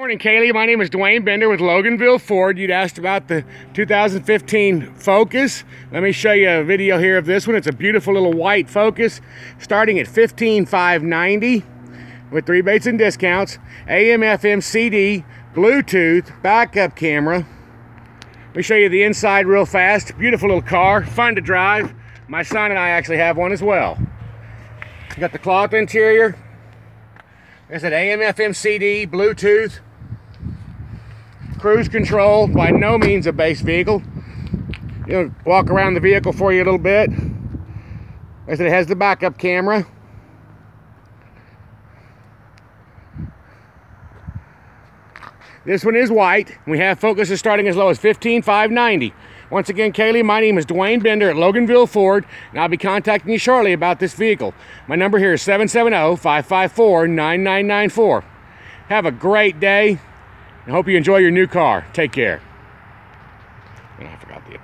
Morning, Kaylee. My name is Dwayne Bender with Loganville Ford. You'd asked about the 2015 Focus. Let me show you a video here of this one. It's a beautiful little white Focus starting at 15590 with three rebates and discounts. AM, FM, CD, Bluetooth, backup camera. Let me show you the inside real fast. Beautiful little car, fun to drive. My son and I actually have one as well. got the cloth interior. I said AM, FM, CD, Bluetooth, cruise control, by no means a base vehicle. You know, walk around the vehicle for you a little bit. Like I said, it has the backup camera. This one is white. We have focuses starting as low as 15,590. Once again, Kaylee, my name is Dwayne Bender at Loganville Ford, and I'll be contacting you shortly about this vehicle. My number here is 770-554-9994. Have a great day, hope you enjoy your new car. Take care. Oh,